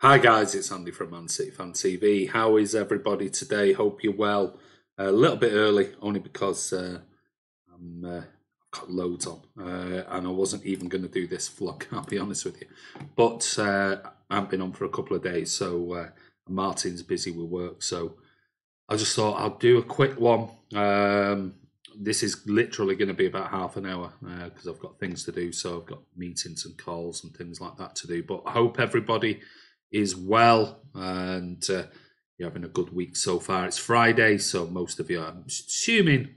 Hi guys, it's Andy from Man City Fan TV. How is everybody today? Hope you're well. A little bit early, only because uh, I'm uh, got loads on, uh, and I wasn't even going to do this vlog. I'll be honest with you, but uh, I've been on for a couple of days, so uh, Martin's busy with work, so I just thought I'll do a quick one. Um, this is literally going to be about half an hour because uh, I've got things to do, so I've got meetings and calls and things like that to do. But I hope everybody is well and uh, you're having a good week so far. It's Friday, so most of you, I'm assuming,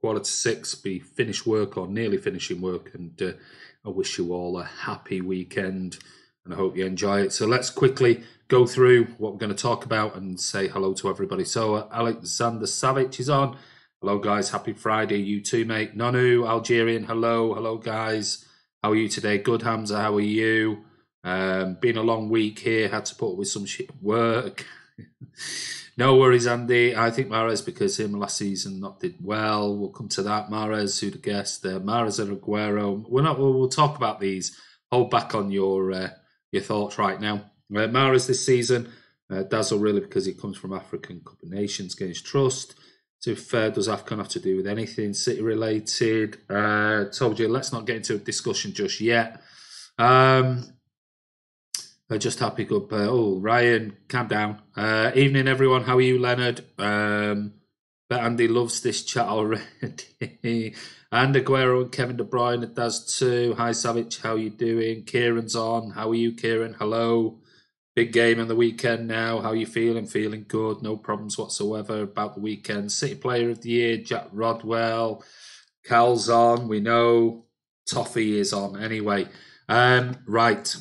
quarter to six, be finished work or nearly finishing work. And uh, I wish you all a happy weekend and I hope you enjoy it. So let's quickly go through what we're going to talk about and say hello to everybody. So uh, Alexander Savic is on. Hello, guys. Happy Friday. You too, mate. Nanu, Algerian. Hello. Hello, guys. How are you today? Good, Hamza. How are you? Um, been a long week here. Had to put up with some shit work. no worries, Andy. I think Mahrez, because him last season not did well. We'll come to that. Mahrez, who the guest? Uh, Mahrez and Aguero. We're not. We'll, we'll, talk about these. Hold back on your uh, your thoughts right now. Uh, Mahrez this season. Uh, Dazzle really because he comes from African Cup of Nations gains trust. So if uh, does AFCON have to do with anything City related? Uh, told you, let's not get into a discussion just yet. Um, uh, just happy good. Uh, oh, Ryan, calm down. Uh, evening, everyone. How are you, Leonard? Um, but Andy loves this chat already. and Aguero and Kevin De Bruyne it does too. Hi, Savage. How you doing? Kieran's on. How are you, Kieran? Hello. Big game on the weekend now. How you feeling? Feeling good. No problems whatsoever about the weekend. City Player of the Year, Jack Rodwell. Cal's on. We know. Toffee is on. Anyway, um, right.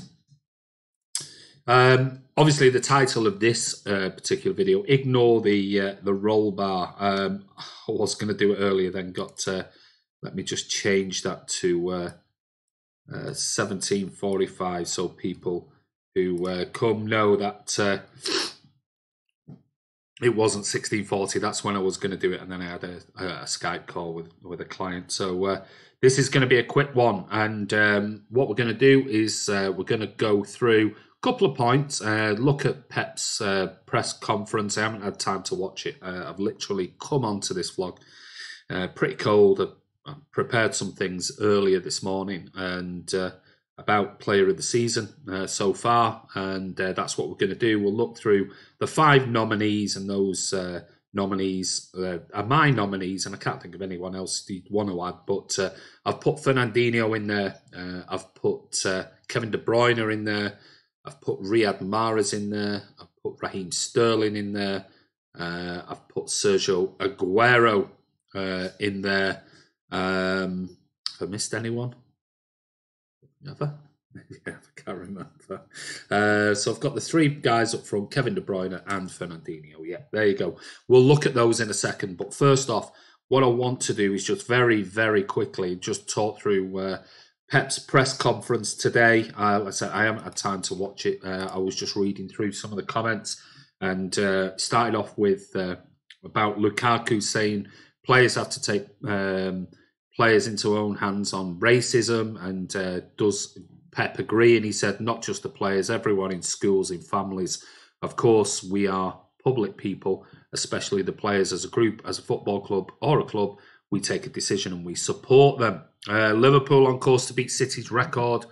Um, obviously, the title of this uh, particular video, ignore the uh, the roll bar. Um, I was going to do it earlier, then got. Uh, let me just change that to 1745 uh, so people who uh, come know that uh, it wasn't 1640. That's when I was going to do it, and then I had a, a Skype call with with a client. So uh, this is going to be a quick one, and um, what we're going to do is uh, we're going to go through couple of points. Uh, look at Pep's uh, press conference. I haven't had time to watch it. I've literally come onto this vlog pretty cold. I prepared some things earlier this morning, and about player of the season uh, so far, and uh, that's what we're going to do. We'll look through the five nominees, and those uh, nominees uh, are my nominees, and I can't think of anyone else you'd want to add. But uh, I've put Fernandinho in there, uh, I've put Kevin De Bruyne in there, I've put Riyad Mahrez in there, I've put Raheem Sterling in there, I've put Sergio Aguero in there. Um, have I missed anyone? Never. yeah, I can't remember. Uh, so I've got the three guys up front: Kevin De Bruyne and Fernandinho. Yeah, there you go. We'll look at those in a second. But first off, what I want to do is just very, very quickly just talk through uh, Pep's press conference today. Uh, like I said, I haven't had time to watch it. Uh, I was just reading through some of the comments and uh, started off with uh, about Lukaku saying players have to take. Um, players into own hands on racism and uh, does Pep agree? And he said, not just the players, everyone in schools, in families. Of course, we are public people, especially the players as a group, as a football club or a club. We take a decision and we support them. Uh, Liverpool on course to beat City's record.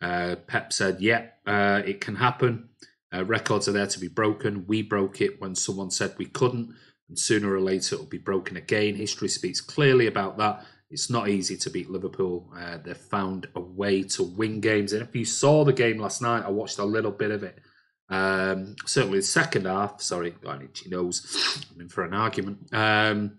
Uh, Pep said, yeah, uh, it can happen. Uh, records are there to be broken. We broke it when someone said we couldn't, and sooner or later it will be broken again. History speaks clearly about that. It's not easy to beat Liverpool. Uh, they've found a way to win games. And if you saw the game last night, I watched a little bit of it. Um, certainly the second half, sorry, got an itchy nose. I'm in for an argument. Um,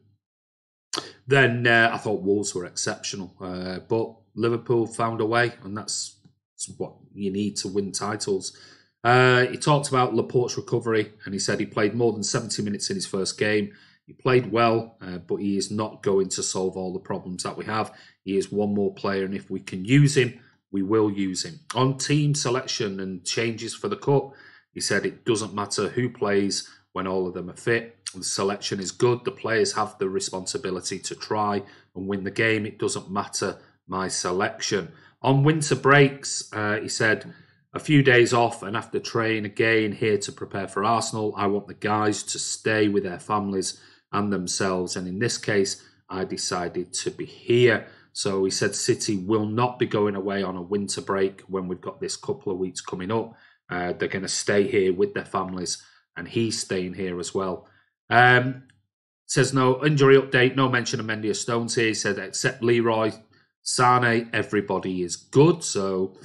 then uh, I thought Wolves were exceptional. Uh, but Liverpool found a way, and that's, that's what you need to win titles. Uh, he talked about Laporte's recovery, and he said he played more than 70 minutes in his first game. He played well, uh, but he is not going to solve all the problems that we have. He is one more player, and if we can use him, we will use him. On team selection and changes for the cup, he said it doesn't matter who plays when all of them are fit. The selection is good. The players have the responsibility to try and win the game. It doesn't matter my selection. On winter breaks, uh, he said, a few days off and after train again here to prepare for Arsenal. I want the guys to stay with their families and themselves. And in this case, I decided to be here. So he said City will not be going away on a winter break when we've got this couple of weeks coming up. Uh, they're going to stay here with their families, and he's staying here as well. Um, says no injury update, no mention of Mendy or Stones here. He said except Leroy, Sane, everybody is good. So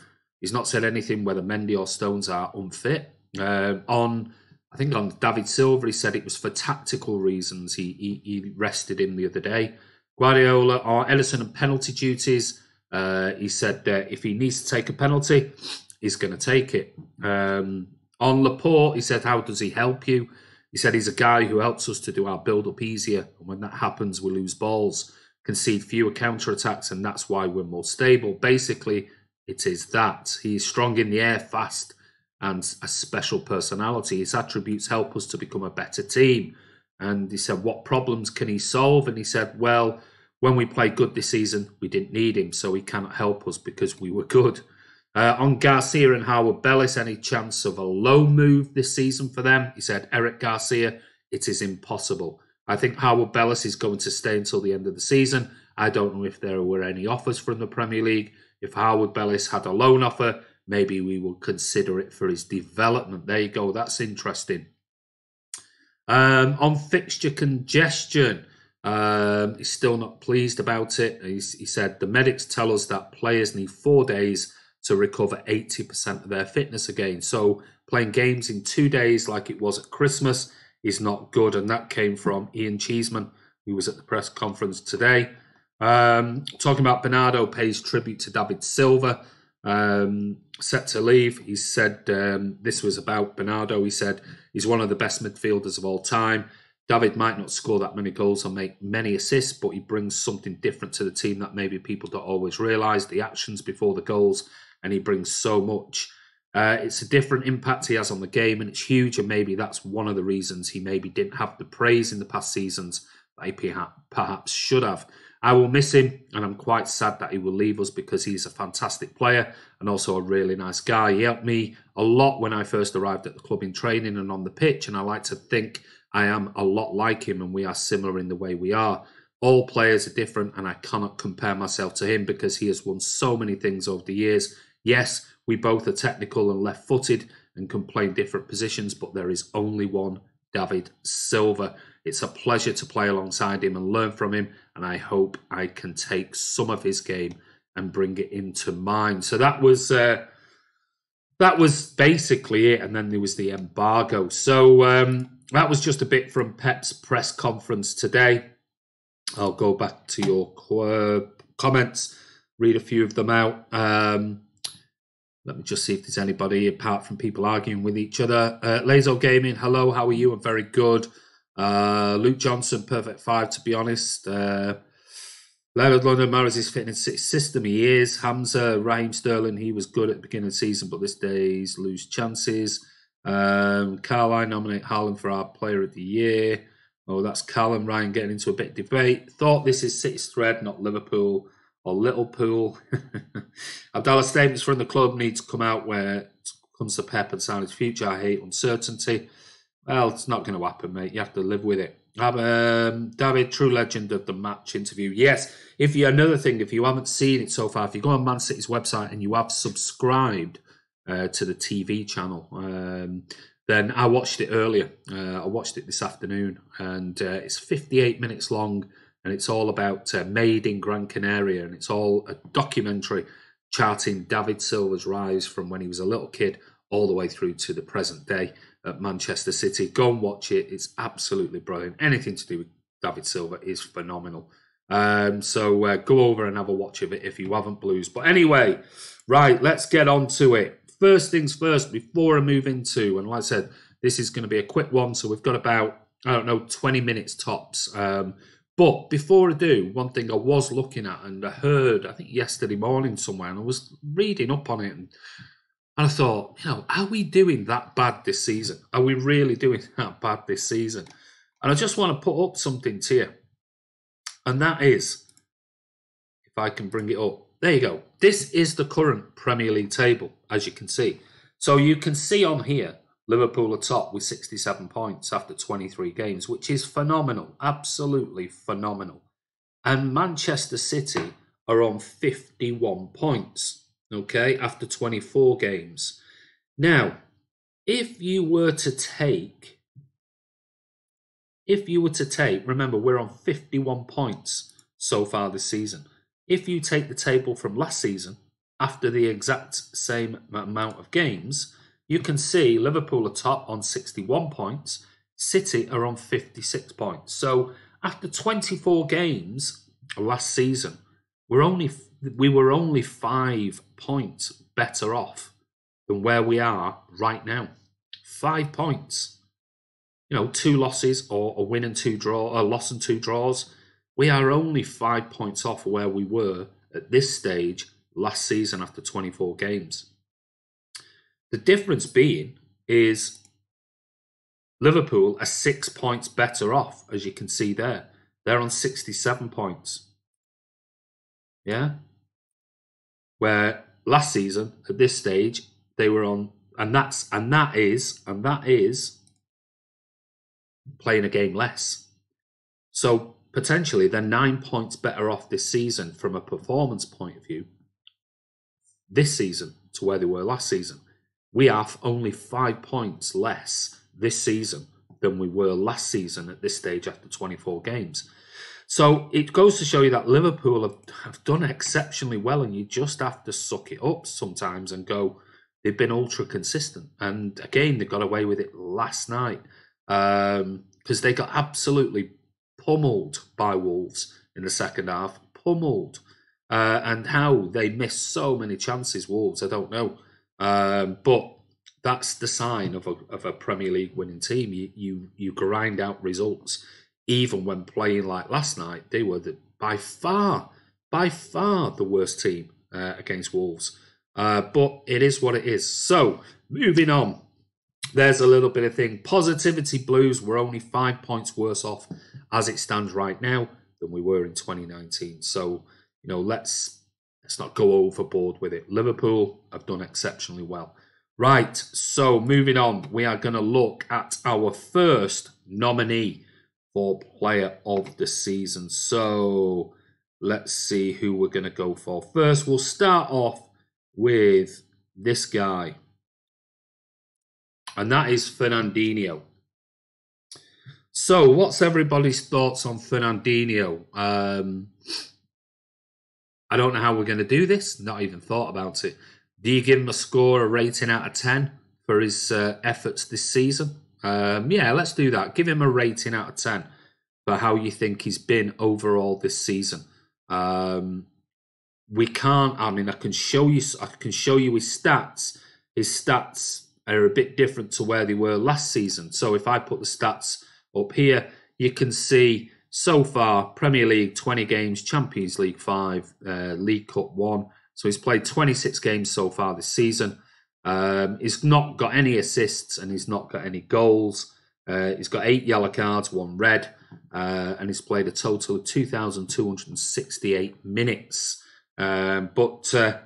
he's not said anything whether Mendy or Stones are unfit. Uh, on I think on David Silva, he said it was for tactical reasons. He he, he rested him the other day. Guardiola or Ellison and penalty duties. Uh, he said that if he needs to take a penalty, he's going to take it. Um, on Laporte, he said, "How does he help you?" He said he's a guy who helps us to do our build up easier. And when that happens, we lose balls, concede fewer counter attacks, and that's why we're more stable. Basically, it is that. He's strong in the air, fast, and a special personality. His attributes help us to become a better team. And he said, What problems can he solve? And he said, Well, when we played good this season, we didn't need him, so he cannot help us because we were good. Uh, on Garcia and Harwood-Bellis, any chance of a low move this season for them? He said, Eric Garcia, it is impossible. I think Harwood-Bellis is going to stay until the end of the season. I don't know if there were any offers from the Premier League. If Harwood-Bellis had a loan offer, maybe we would consider it for his development. There you go. That's interesting. Um, on fixture congestion, um, he's still not pleased about it. He's, he said the medics tell us that players need four days to recover 80% of their fitness again. So playing games in two days, like it was at Christmas, is not good. And that came from Ian Cheeseman, who was at the press conference today. Um, talking about Bernardo pays tribute to David Silva. Um, set to leave. He said um, this was about Bernardo. He said he's one of the best midfielders of all time. David might not score that many goals or make many assists, but he brings something different to the team that maybe people don't always realise the actions before the goals and he brings so much. Uh, it's a different impact he has on the game, and it's huge. And maybe that's one of the reasons he maybe didn't have the praise in the past seasons that he perhaps should have. I will miss him, and I'm quite sad that he will leave us because he's a fantastic player and also a really nice guy. He helped me a lot when I first arrived at the club in training and on the pitch, and I like to think I am a lot like him, and we are similar in the way we are. All players are different, and I cannot compare myself to him because he has won so many things over the years Yes, we both are technical and left footed and can play different positions, but there is only one David Silva. It's a pleasure to play alongside him and learn from him, and I hope I can take some of his game and bring it into mine. So that was uh, that was basically it, and then there was the embargo. So um, that was just a bit from Pep's press conference today. I'll go back to your uh, comments, read a few of them out. Um, let me just see if there's anybody apart from people arguing with each other. Uh, Lazo Gaming, hello, how are you? I'm very good. Uh, Luke Johnson, perfect five, to be honest. Uh, Leonard London Morris is fitting in system. He is. Hamza, Raheem Sterling, he was good at the beginning of the season, but this day's lose chances. Um, Carline nominate Haaland for our player of the year. Oh, that's Callum Ryan getting into a bit of debate. Thought this is City's thread, not Liverpool or Liverpool. Abdallah statements from the club need to come out where it comes to Pep and his future. I hate uncertainty. Well, it's not going to happen, mate. You have to live with it. Um, David, true legend of the match interview. Yes, if you another thing, if you haven't seen it so far, if you go on Man City's website and you have subscribed uh, to the TV channel, um, then I watched it earlier. Uh, I watched it this afternoon, and uh, it's 58 minutes long and it's all about uh, Made in Gran Canaria, and it's all a documentary charting David Silva's rise from when he was a little kid all the way through to the present day at Manchester City. Go and watch it; it's absolutely brilliant. Anything to do with David Silva is phenomenal. Um, so uh, go over and have a watch of it if you haven't, Blues. But anyway, right, let's get on to it. First things first, before I move into, and like I said, this is going to be a quick one, so we've got about I don't know 20 minutes tops. Um, but before I do, one thing I was looking at and I heard, I think yesterday morning somewhere, and I was reading up on it, and, and I thought, you know, are we doing that bad this season? Are we really doing that bad this season? And I just want to put up something to you, and that is, if I can bring it up, there you go. This is the current Premier League table, as you can see. So you can see on here, Liverpool are top with 67 points after 23 games, which is phenomenal, absolutely phenomenal. And Manchester City are on 51 points, okay, after 24 games. Now, if you were to take, if you were to take, remember, we're on 51 points so far this season. If you take the table from last season, after the exact same amount of games, you can see Liverpool are top on 61 points, City are on 56 points. So after 24 games last season, we're only we were only 5 points better off than where we are right now. 5 points. You know, two losses or a win and two draw, a loss and two draws. We are only 5 points off where we were at this stage last season after 24 games. The difference being is Liverpool are six points better off, as you can see there. They're on 67 points. Yeah? Where last season, at this stage, they were on, and that's, and that is, and that is playing a game less. So potentially they're nine points better off this season from a performance point of view this season to where they were last season. We are only five points less this season than we were last season at this stage after 24 games. So it goes to show you that Liverpool have, have done exceptionally well, and you just have to suck it up sometimes and go, they've been ultra consistent. And again, they got away with it last night because um, they got absolutely pummeled by Wolves in the second half, pummeled. Uh, and how they missed so many chances, Wolves, I don't know. Um, but that's the sign of a, of a Premier League winning team. You, you, you grind out results. Even when playing like last night, they were the, by far, by far the worst team uh, against Wolves. Uh, but it is what it is. So, moving on. There's a little bit of thing. Positivity Blues were only five points worse off as it stands right now than we were in 2019. So, you know, let's let's not go overboard with it. Liverpool have done exceptionally well. Right, so moving on, we are going to look at our first nominee for player of the season. So let's see who we're going to go for. First, we'll start off with this guy, and that is Fernandinho. So, what's everybody's thoughts on Fernandinho? Um, I don't know how we're going to do this. Not even thought about it. Do you give him a score, a rating out of 10 for his uh, efforts this season? Um, yeah, let's do that. Give him a rating out of 10 for how you think he's been overall this season. Um, we can't, I mean, I can show you, I can show you his stats. His stats are a bit different to where they were last season. So if I put the stats up here, you can see so far, Premier League 20 games, Champions League 5, uh, League Cup 1. So he's played 26 games so far this season. Um, he's not got any assists and he's not got any goals. Uh, he's got eight yellow cards, one red, uh, and he's played a total of 2,268 minutes. Um, but uh,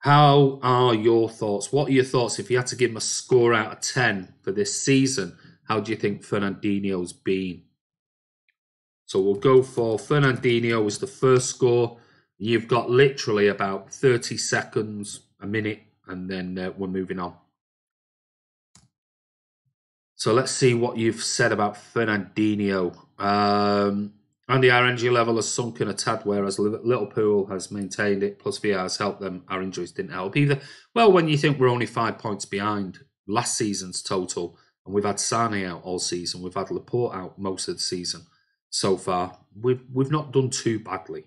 how are your thoughts? What are your thoughts if you had to give him a score out of 10 for this season? How do you think Fernandinho's been? So we'll go for Fernandinho as the first score. You've got literally about 30 seconds, a minute, and then uh, we're moving on. So let's see what you've said about Fernandinho. Um, and the RNG level has sunken a tad, whereas Liverpool has maintained it. Plus, VR has helped them. Our injuries didn't help either. Well, when you think we're only five points behind last season's total, and we've had Sane out all season, we've had Laporte out most of the season so far. We've we've not done too badly.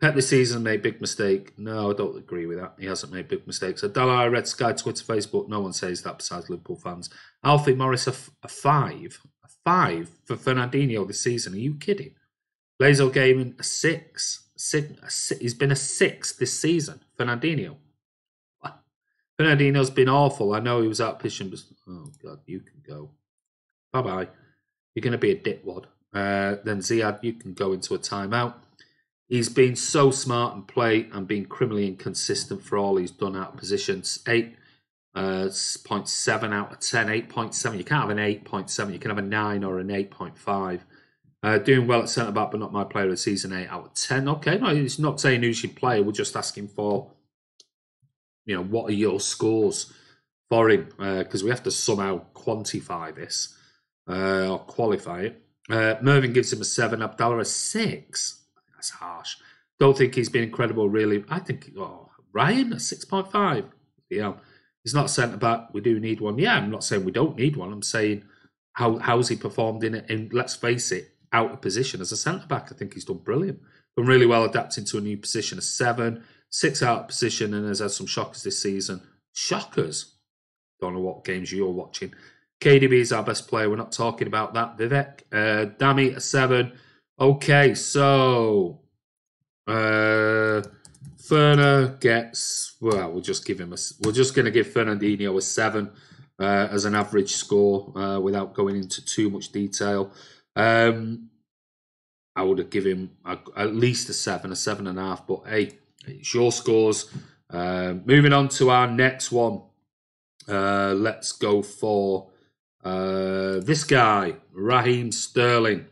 Pep this season made big mistake. No, I don't agree with that. He hasn't made big mistakes. Adela, Red Sky, Twitter, Facebook. No one says that besides Liverpool fans. Alfie Morris, a, f- a five, a five for Fernandinho this season. Are you kidding? Lazo Gaming, a six. six, a six. He's been a six this season. Fernandinho. Fernandinho's been awful. I know he was out pitching, but oh god, you can go. Bye bye. You're going to be a dickwad. Uh, then Ziad, you can go into a timeout. He's been so smart and play and been criminally inconsistent for all he's done out of positions. Eight uh, 0.7 out of 10, 8.7. You can't have an 8.7. You can have a 9 or an 8.5. Uh, doing well at centre back, but not my player of the season. 8 out of 10. Okay, no, he's not saying who should play. We're just asking for, you know, what are your scores for him? Because uh, we have to somehow quantify this uh, or qualify it. Uh, Mervyn gives him a 7. Abdallah a 6. That's harsh. Don't think he's been incredible, really. I think, oh, Ryan, a 6.5. Yeah. He's not centre back. We do need one. Yeah, I'm not saying we don't need one. I'm saying how how's he performed in it? And let's face it, out of position as a centre back. I think he's done brilliant. Done really well adapting to a new position. A seven, six out of position, and has had some shockers this season. Shockers. Don't know what games you're watching. KDB is our best player. We're not talking about that. Vivek, uh, Dami, a seven. Okay, so uh, Ferner gets well. We'll just give him a. We're just going to give Fernandinho a seven uh, as an average score uh, without going into too much detail. Um, I would have given him a, at least a seven, a seven and a half. But hey, it's your scores. Uh, moving on to our next one. Uh, let's go for uh, this guy, Raheem Sterling.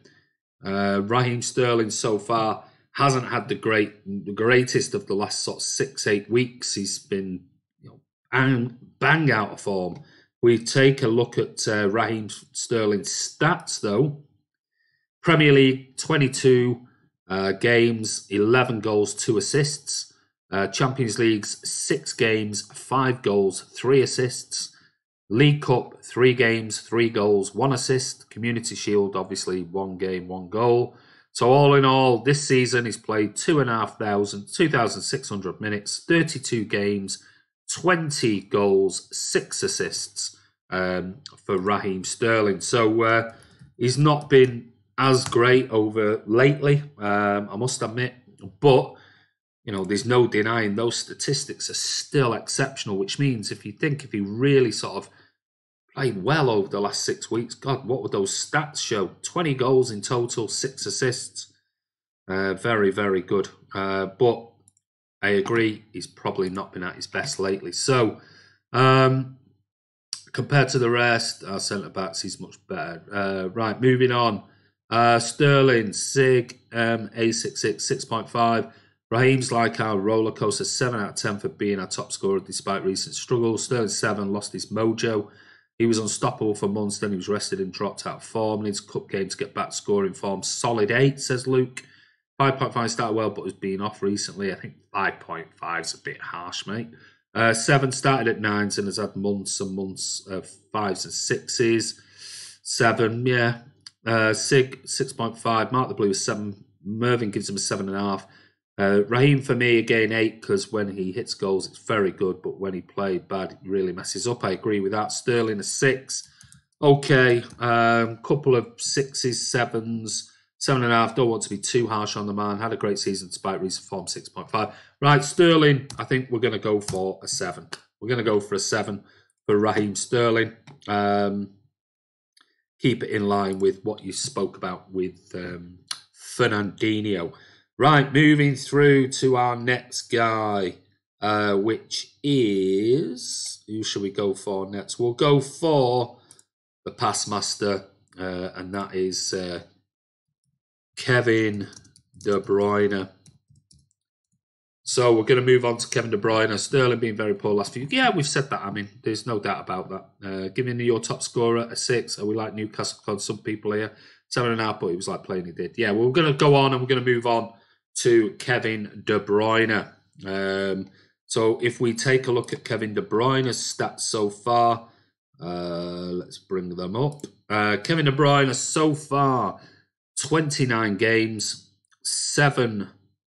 Uh, Raheem Sterling so far hasn't had the great, the greatest of the last sort of six, eight weeks. He's been you know, bang, bang out of form. We take a look at uh, Raheem Sterling's stats, though. Premier League, 22 uh, games, 11 goals, 2 assists. Uh, Champions League's 6 games, 5 goals, 3 assists. League Cup, 3 games, 3 goals, 1 assist. Community Shield, obviously, 1 game, 1 goal. So all in all, this season he's played 2,500, 2,600 minutes, 32 games, 20 goals, 6 assists um, for Raheem Sterling. So uh, he's not been as great over lately, um, I must admit. But, you know, there's no denying those statistics are still exceptional, which means if you think if he really sort of played well over the last six weeks, God, what would those stats show? 20 goals in total, six assists. Uh, very, very good. Uh, but I agree, he's probably not been at his best lately. So, um, compared to the rest, our centre backs, he's much better. Uh, right, moving on. Uh, Sterling, Sig, um, A66, 6.5. Raheem's like our roller coaster, 7 out of 10 for being our top scorer despite recent struggles. Sterling, 7, lost his mojo. He was unstoppable for months, then he was rested and dropped out of form. Needs cup game to get back scoring form. Solid 8, says Luke. 5.5 started well, but has been off recently. I think 5.5 is a bit harsh, mate. Uh, 7 started at 9s and has had months and months of 5s and 6s. 7, yeah, uh, Sig six point five. Mark the Blue is seven. Mervyn gives him a seven and a half. Uh, Raheem for me again eight because when he hits goals it's very good, but when he played bad it really messes up. I agree with that. Sterling a six. Okay, um, couple of sixes, sevens, seven and a half. Don't want to be too harsh on the man. Had a great season despite recent form. Six point five. Right, Sterling. I think we're going to go for a seven. We're going to go for a seven for Raheem Sterling. Um, keep it in line with what you spoke about with um, Fernandinho. Right, moving through to our next guy, uh, which is who should we go for next? We'll go for the pass master, uh, and that is uh, Kevin De Bruyne. So we're going to move on to Kevin De Bruyne. Sterling being very poor last few. Yeah, we've said that. I mean, there's no doubt about that. Uh, giving your top scorer a six. Are we like Newcastle some people here? Seven and a half, but he was like playing he did. Yeah, we're going to go on and we're going to move on to Kevin De Bruyne. Um, so if we take a look at Kevin De Bruyne's stats so far, uh, let's bring them up. Uh, Kevin De Bruyne so far, 29 games, seven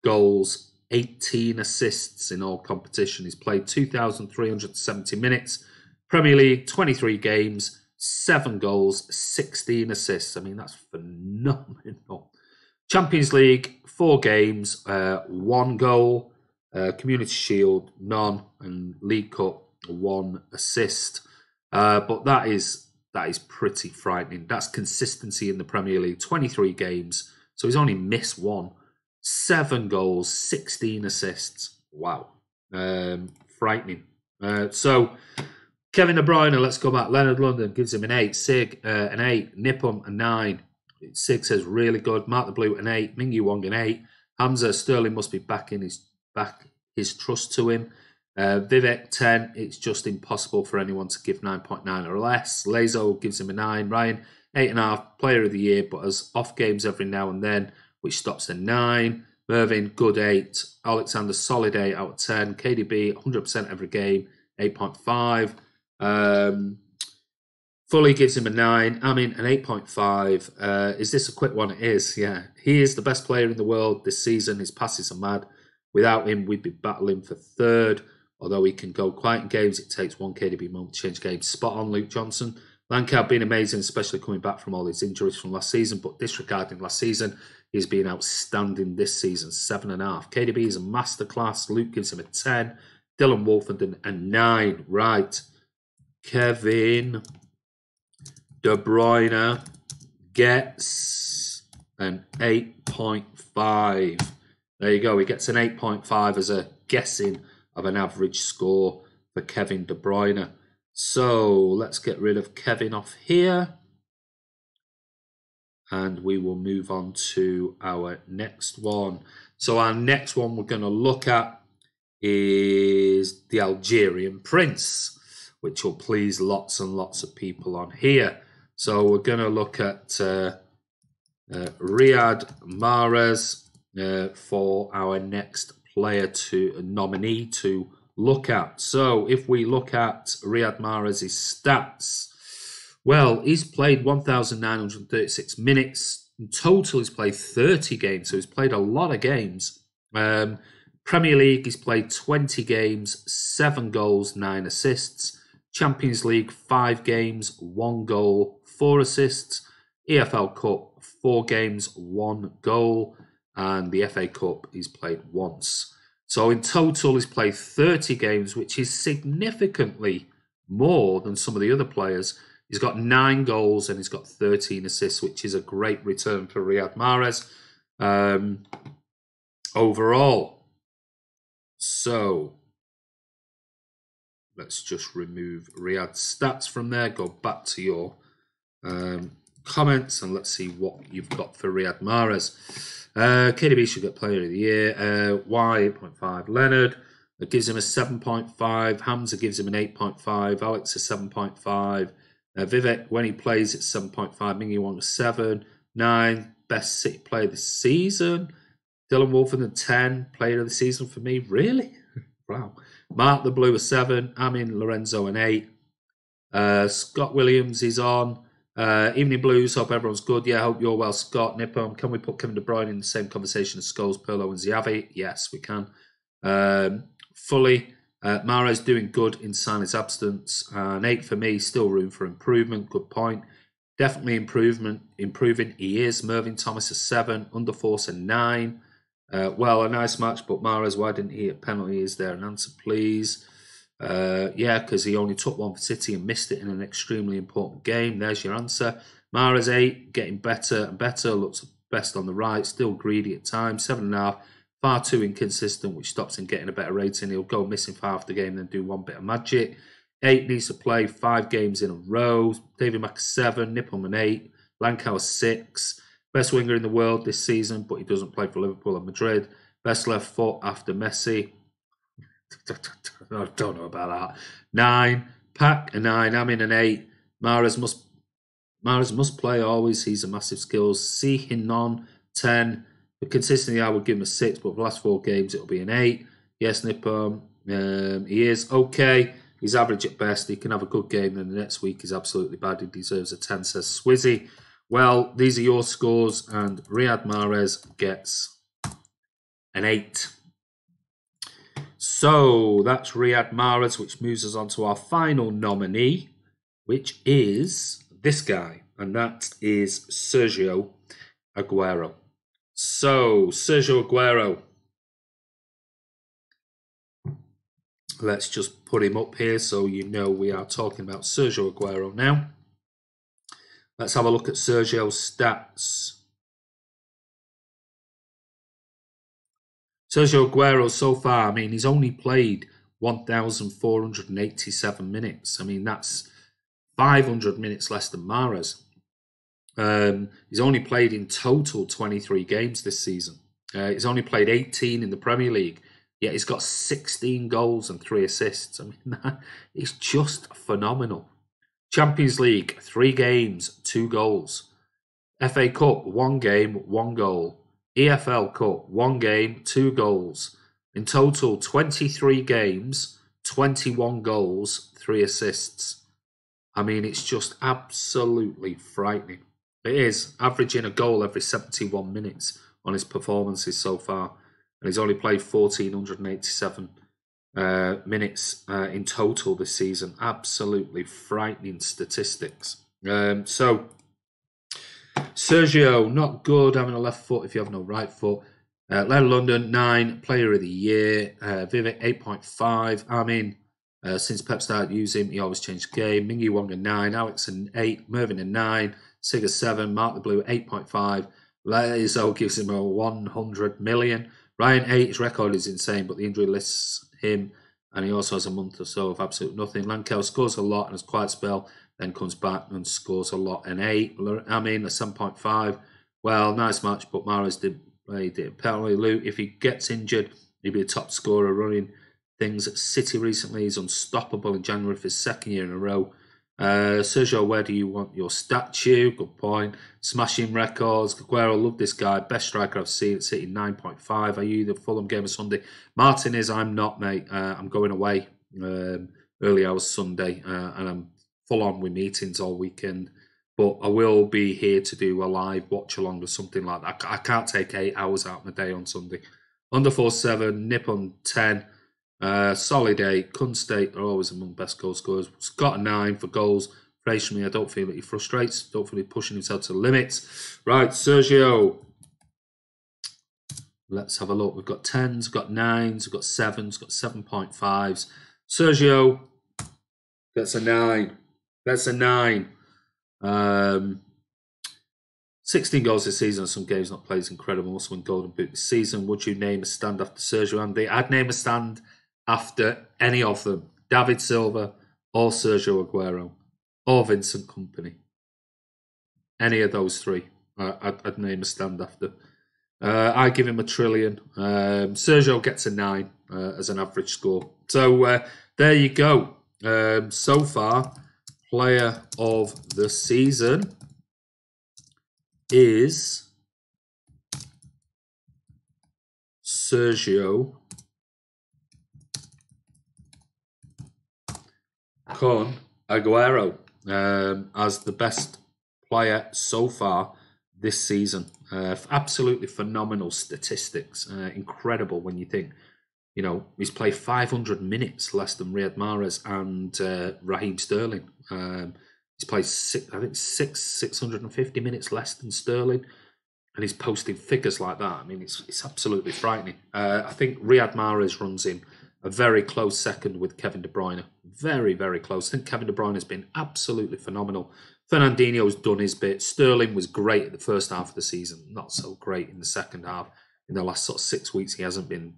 goals, 18 assists in all competition. He's played 2,370 minutes. Premier League, 23 games, seven goals, 16 assists. I mean, that's phenomenal. Champions League, four games, uh, one goal. Uh, Community Shield, none, and League Cup, one assist. Uh, but that is that is pretty frightening. That's consistency in the Premier League. 23 games, so he's only missed one. seven goals, 16 assists. Wow. Um, frightening. Uh, so, Kevin De Bruyne, let's go back. Leonard London gives him an eight. Sig, uh, an eight. Nippum, a nine. Sig says really good. Mark the Blue, an eight. Ming Wong, an eight. Hamza Sterling must be back in his back his trust to him. Uh, Vivek 10, it's just impossible for anyone to give 9.9 or less. Lazo gives him a 9. Ryan, 8.5, player of the year, but has off games every now and then, which stops a 9. Mervin good 8. Alexander, solid 8 out of 10. KDB, 100% every game, 8.5. Um, Fully gives him a 9. I mean, an 8.5. Uh, is this a quick one? It is, yeah. He is the best player in the world this season. His passes are mad. Without him, we'd be battling for third. Although he can go quiet in games, it takes one KDB moment to change games. Spot on, Luke Johnson. Lankard been amazing, especially coming back from all his injuries from last season. But disregarding last season, he's been outstanding this season. Seven and a half. KDB is a masterclass. Luke gives him a ten. Dylan Wolfenden a nine. Right. Kevin De Bruyne gets an 8.5. There you go. He gets an 8.5 as a guessing of an average score for Kevin De Bruyne. So let's get rid of Kevin off here. And we will move on to our next one. So our next one we're going to look at is the Algerian Prince, which will please lots and lots of people on here. So we're going to look at uh, uh, Riyad Mahrez uh, for our next player to nominee to look at. So if we look at Riyad Mahrez's stats, well, he's played 1,936 minutes. In total, he's played 30 games, so he's played a lot of games. Um, Premier League, he's played 20 games, seven goals, nine assists. Champions League, five games, one goal, four assists. EFL Cup, four games, one goal and the FA Cup he's played once. So in total, he's played 30 games, which is significantly more than some of the other players. He's got nine goals and he's got 13 assists, which is a great return for Riyad Mahrez um, overall. So let's just remove Riyad's stats from there. Go back to your um, comments and let's see what you've got for Riyad Mahrez. Uh, KDB should get Player of the Year. Uh, y 8.5. Leonard that gives him a 7.5. Hamza gives him an 8.5. Alex a 7.5. Uh, Vivek, when he plays, it's 7.5. Ming Wong a 7. 9. Best City player this season. Dylan Wolfen a 10. Player of the season for me. Really? wow. Mark the Blue a 7. Amin Lorenzo an 8. Uh, Scott Williams is on. Uh, Evening Blues, hope everyone's good. Yeah, hope you're well, Scott. Nippon, can we put Kevin De Bruyne in the same conversation as Scholes, Pirlo, and Xavi? Yes, we can. Um, fully, uh, Mahrez doing good in Sané's absence. Uh, eight for me, still room for improvement. Good point. Definitely improvement, improving. He is. Mervyn Thomas a seven, under force a nine. Uh, well, a nice match, but Mahrez, why didn't he hit penalty? Is there an answer, please? Uh, yeah, because he only took one for City and missed it in an extremely important game. There's your answer. Mahrez eight, getting better and better. Looks best on the right. Still greedy at times. Seven and a half. Far too inconsistent, which stops him getting a better rating. He'll go missing for half the game, then do one bit of magic. Eight needs to play five games in a row. David Mack seven. Nippelman eight. Lankau six. Best winger in the world this season, but he doesn't play for Liverpool and Madrid. Best left foot after Messi. I don't know about that. Nine, Pack a nine, I'm in an eight. Mahrez must Mahrez must play always. He's a massive skills. See him non ten. But consistently, I would give him a six. But the last four games, it'll be an eight. Yes, Nippon. Um, he is okay. He's average at best. He can have a good game, then the next week is absolutely bad. He deserves a 10, says Swizzy. Well, these are your scores, and Riyad Mahrez gets an 8. So that's Riyad Mahrez, which moves us on to our final nominee, which is this guy, and that is Sergio Aguero. So, Sergio Aguero. Let's just put him up here so you know we are talking about Sergio Aguero now. Let's have a look at Sergio's stats. Sergio Aguero so far, I mean, he's only played 1,487 minutes. I mean, that's 500 minutes less than Mahrez. Um, he's only played in total 23 games this season. Uh, he's only played 18 in the Premier League, yet he's got 16 goals and three assists. I mean, that is just phenomenal. Champions League, three games, two goals. FA Cup, one game, one goal. EFL Cup, one game, two goals. In total, 23 games, 21 goals, three assists. I mean, it's just absolutely frightening. It is, averaging a goal every 71 minutes on his performances so far. And he's only played 1,487 uh, minutes uh, in total this season. Absolutely frightening statistics. Um, so, Sergio, not good having a left foot if you have no right foot. Uh, London, 9, Player of the Year. Uh, Vivek, 8.5. I mean, uh, since Pep started using him, he always changed game. Mingy Wong, a 9. Alex, an 8. Mervin, a 9. Sig, a 7. Mark the Blue, 8.5. Lezo gives him a 100 million. Ryan 8, his record is insane, but the injury lists him, and he also has a month or so of absolute nothing. Lankel scores a lot and has quite spell, then comes back and scores a lot. An 8. I mean, a 7.5. Well, nice match, but Mahrez did play. Apparently, Luke, if he gets injured, he'll be a top scorer running things at City recently. He's unstoppable in January for his second year in a row. Uh, Sergio, where do you want your statue? Good point. Smashing records. Aguero, love this guy. Best striker I've seen at City, 9.5. Are you the Fulham game of Sunday? Martin is, I'm not, mate. Uh, I'm going away um, early hours Sunday, uh, and I'm full on with meetings all weekend. But I will be here to do a live watch along or something like that. I can't take eight hours out of my day on Sunday. Under 4 7, Nip on 10. Uh, solid eight. Kun State are always among best goal scorers. Got a nine for goals. me. I don't feel that he frustrates. Don't feel he's pushing himself to the limits. Right, Sergio. Let's have a look. We've got tens, we've got nines, we've got sevens, we've got seven point fives. Sergio gets a nine. That's a nine. Um, 16 goals this season, some games not played is incredible. Also in Golden Boot this season. Would you name a stand after Sergio Andy? I'd name a stand after any of them David Silva or Sergio Aguero or Vincent Kompany. Any of those three, I'd, I'd name a stand after. Uh, I give him a trillion. Um, Sergio gets a nine uh, as an average score. So uh, there you go. Um, so far, player of the season is Sergio Kun Aguero um, as the best player so far this season. Uh, absolutely phenomenal statistics. Uh, incredible when you think, you know, he's played 500 minutes less than Riyad Mahrez and uh, Raheem Sterling. Um, he's played six, I think six 650 minutes less than Sterling, and he's posting figures like that. I mean, it's it's absolutely frightening. Uh, I think Riyad Mahrez runs in a very close second with Kevin De Bruyne. Very, very close. I think Kevin De Bruyne has been absolutely phenomenal. Fernandinho has done his bit. Sterling was great at the first half of the season, not so great in the second half. In the last sort of six weeks, he hasn't been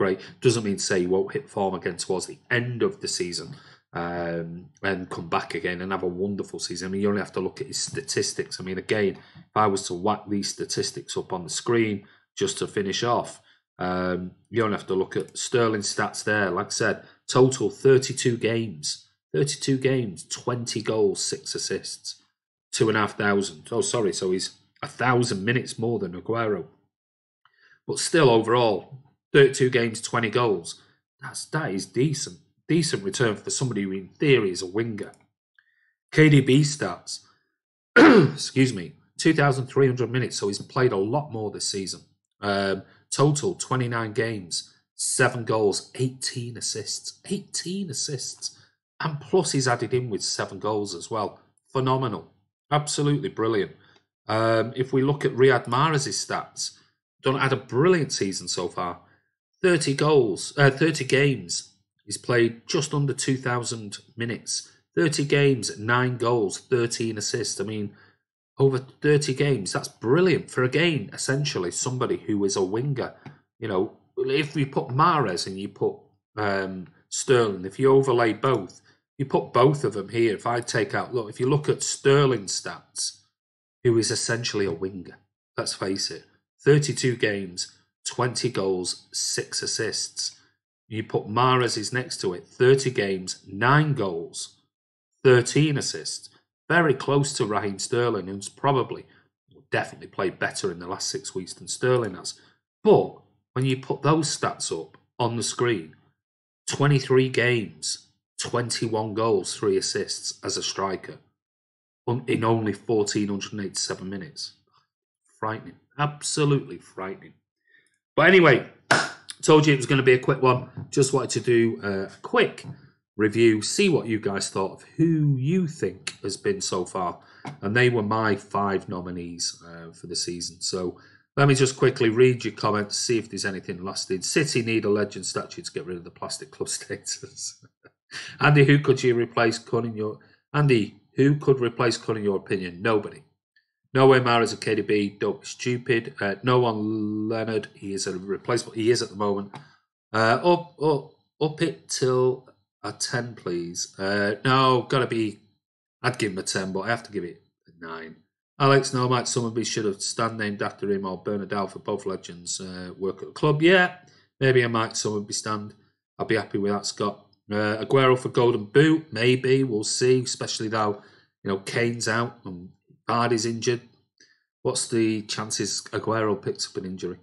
great. Doesn't mean to say he won't hit form again towards the end of the season um, and come back again and have a wonderful season. I mean, you only have to look at his statistics. I mean, again, if I was to whack these statistics up on the screen just to finish off, um, you don't have to look at Sterling stats there. Like I said, total 32 games, 32 games, 20 goals, six assists, two and a half thousand. Oh, sorry. So he's a thousand minutes more than Aguero. But still, overall, 32 games, 20 goals. That's that is decent. Decent return for somebody who, in theory, is a winger. KDB stats. excuse me. 2,300 minutes. So he's played a lot more this season. Um, Total 29 games, seven goals, 18 assists. 18 assists. And plus, he's added in with seven goals as well. Phenomenal. Absolutely brilliant. Um, if we look at Riyad Mahrez's stats, done had a brilliant season so far. 30 goals, uh, 30 games. He's played just under 2,000 minutes. 30 games, nine goals, 13 assists. I mean, over 30 games. That's brilliant for again, essentially somebody who is a winger. You know, if you put Mahrez and you put um, Sterling, if you overlay both, you put both of them here. If I take out, look, if you look at Sterling's stats, who is essentially a winger, let's face it, 32 games, 20 goals, six assists. You put Mahrez is next to it, 30 games, nine goals, 13 assists. Very close to Raheem Sterling, who's probably definitely played better in the last six weeks than Sterling has. But when you put those stats up on the screen, 23 games, 21 goals, three assists as a striker in only 1487 minutes. Frightening. Absolutely frightening. But anyway, told you it was going to be a quick one. Just wanted to do a quick review, see what you guys thought of who you think has been so far. And they were my five nominees uh, for the season. So let me just quickly read your comments, see if there's anything lasted. City need a legend statue to get rid of the plastic club status. Andy, who could you replace? Cunning your Andy, who could replace Cunning? in your opinion? Nobody. No way Mahrez a KDB. Don't be stupid. Uh, no one Leonard. He is a replacement. He is at the moment. Uh, up, up, up it till a 10, please. Uh, no, gotta be. I'd give him a 10, but I have to give it a 9. Alex, no, might someone should have stand named after him or Bernardo for both legends uh, work at the club. Yeah, maybe I might be stand. I'll be happy with that, Scott. Uh, Aguero for Golden Boot, maybe we'll see. Especially now, you know, Kane's out and Vardy's injured. What's the chances Aguero picks up an injury?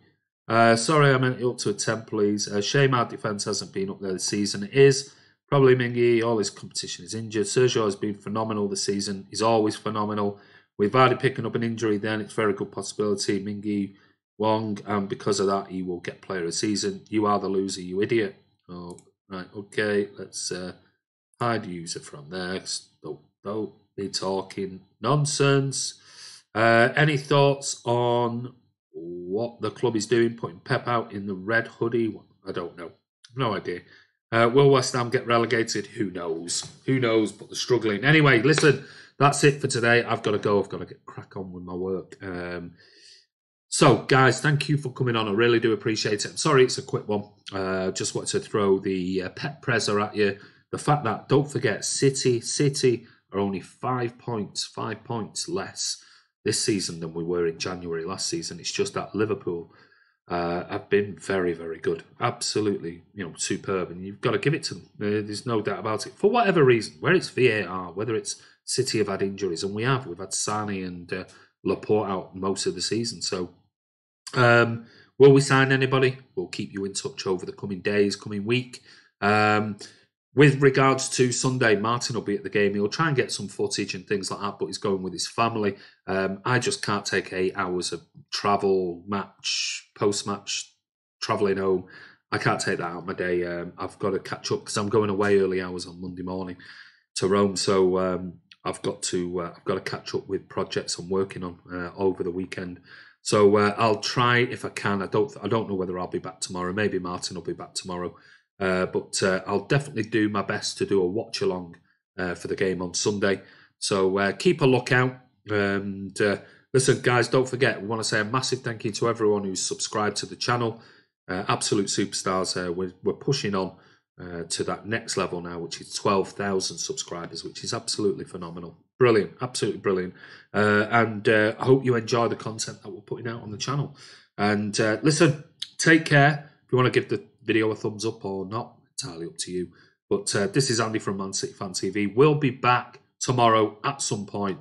Uh, sorry, I meant up to a 10, please. Uh, shame our defence hasn't been up there this season. It is. Probably Mingy, all his competition is injured. Sergio has been phenomenal this season. He's always phenomenal. With Vardy picking up an injury, then it's very good possibility. Mingy Wong, and because of that, he will get player of the season. You are the loser, you idiot. Oh, right, okay, let's uh, hide user from there. Don't be talking nonsense. Uh, any thoughts on what the club is doing, putting Pep out in the red hoodie? I don't know. No idea. Uh, will West Ham get relegated? Who knows? Who knows? But they're struggling. Anyway, listen, that's it for today. I've got to go. I've got to get crack on with my work. Um, so, guys, thank you for coming on. I really do appreciate it. I'm sorry it's a quick one. Uh, just wanted to throw the uh, Pep presser at you. The fact that, don't forget, City, City are only five points, five points less this season than we were in January last season. It's just that Liverpool uh, have been very, very good. Absolutely, you know, superb. And you've got to give it to them. There's no doubt about it. For whatever reason, whether it's VAR, whether it's City have had injuries, and we have. We've had Sané and uh, Laporte out most of the season. So, um, will we sign anybody? We'll keep you in touch over the coming days, coming week. Um, with regards to Sunday, Martin will be at the game. He'll try and get some footage and things like that, but he's going with his family. Um, I just can't take eight hours of travel, match, post match, travelling home. I can't take that out of my day. Um, I've got to catch up because I'm going away early hours on Monday morning to Rome. So um, I've got to uh, I've got to catch up with projects I'm working on uh, over the weekend. So uh, I'll try if I can. I don't I don't know whether I'll be back tomorrow. Maybe Martin will be back tomorrow. Uh, but uh, I'll definitely do my best to do a watch along uh, for the game on Sunday. So uh, keep a lookout. And uh, listen, guys, don't forget, we want to say a massive thank you to everyone who's subscribed to the channel. Uh, absolute superstars. we're, we're pushing on to that next level now, which is 12,000 subscribers, which is absolutely phenomenal. Brilliant, absolutely brilliant. and I hope you enjoy the content that we're putting out on the channel. And listen, take care. If you want to give the video a thumbs up or not, entirely up to you. But uh, this is Andy from Man City Fan TV. We'll be back tomorrow at some point.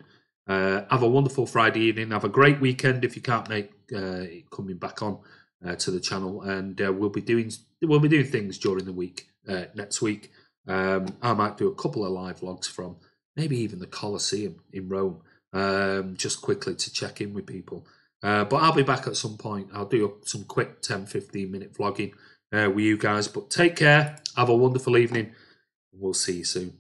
Uh, have a wonderful Friday evening. Have a great weekend if you can't make uh, coming back on uh, to the channel, and uh, we'll be doing we'll be doing things during the week uh, next week. Um, I might do a couple of live vlogs from maybe even the Colosseum in Rome, um, just quickly to check in with people. but I'll be back at some point. I'll do some quick 10 15 minute vlogging uh, with you guys. But take care. Have a wonderful evening. We'll see you soon.